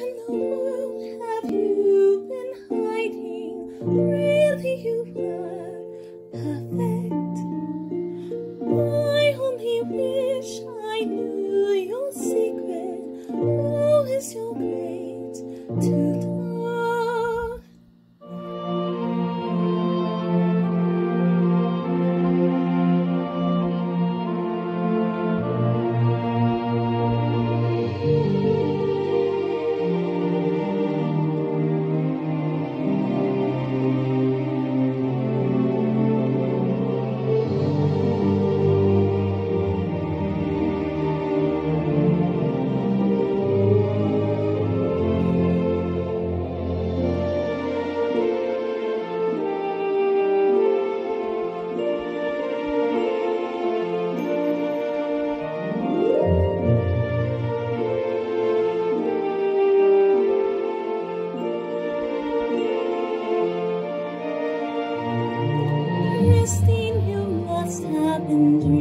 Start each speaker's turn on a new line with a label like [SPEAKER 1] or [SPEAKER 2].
[SPEAKER 1] in the world have you been hiding? Really, you were perfect. Only wish I knew your secret. Is your great Christine, you must have been dreaming.